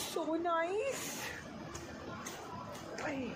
So nice. Ay.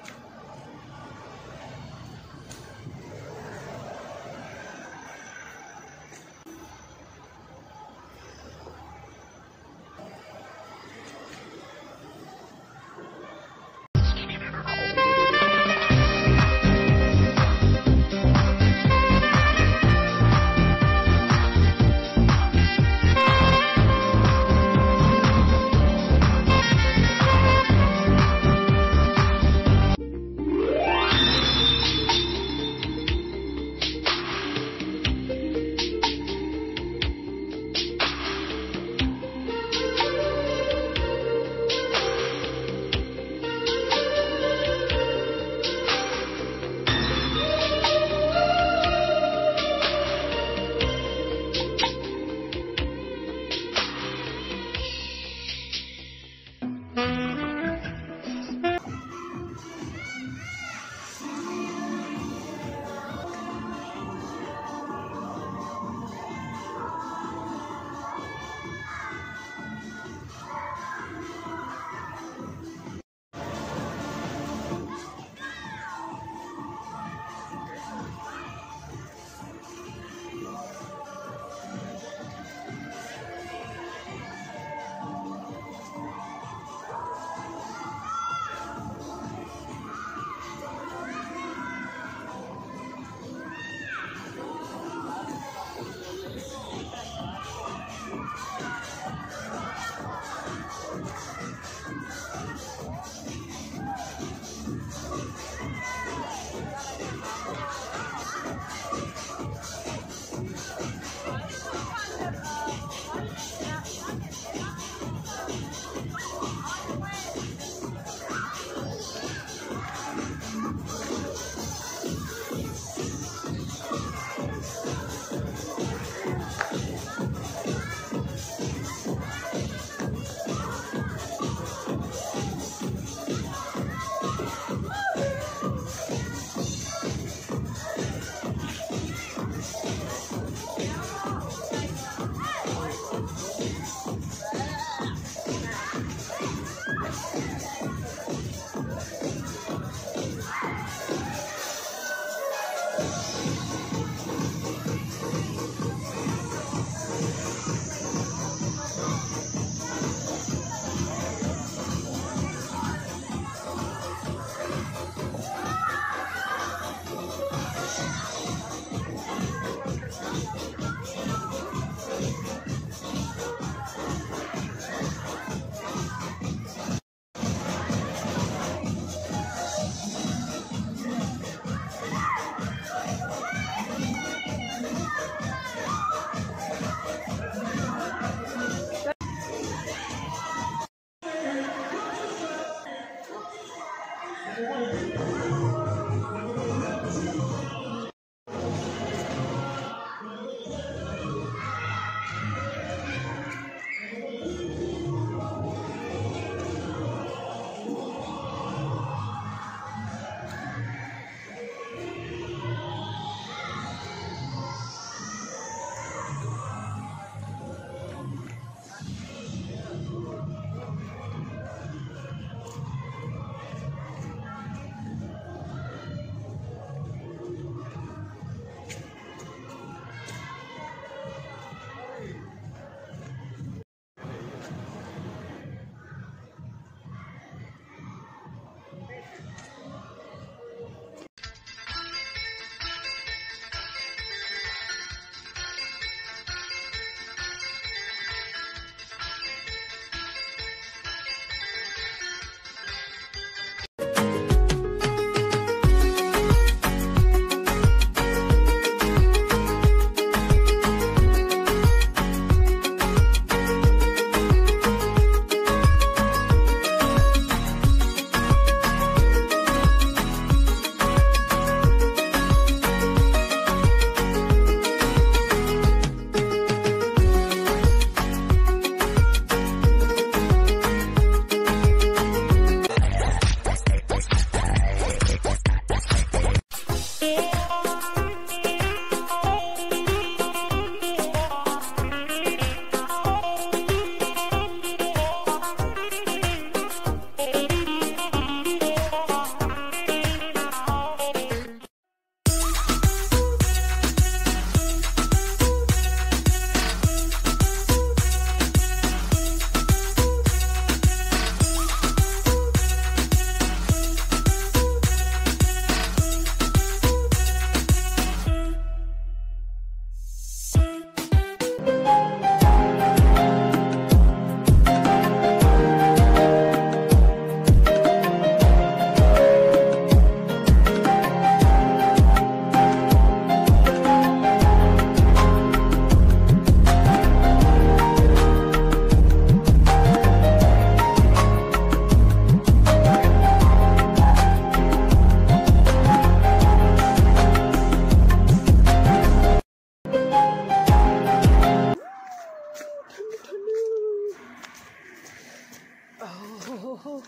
Ho.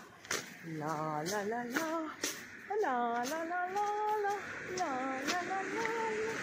La la la la. La la la la la. La la la la la.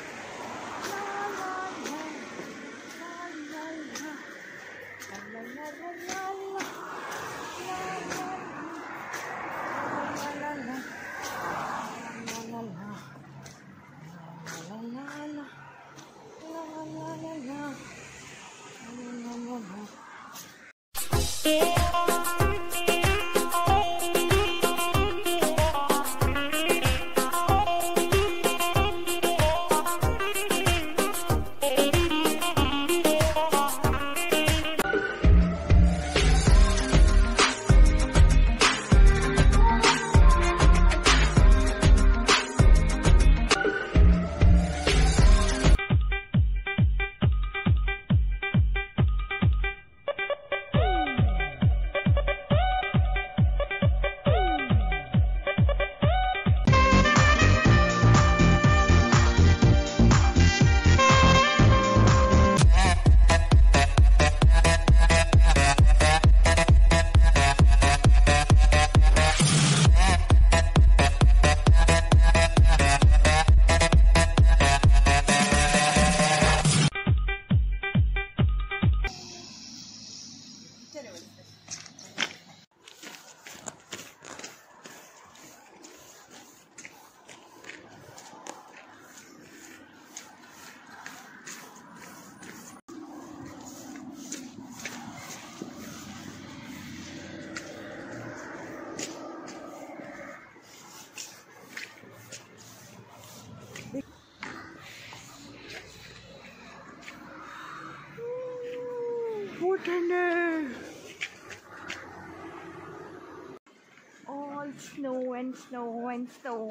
Snow and snow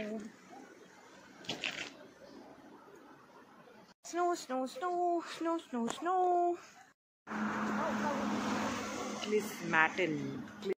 snow. Snow, snow, snow, snow, snow. Cliff Matin.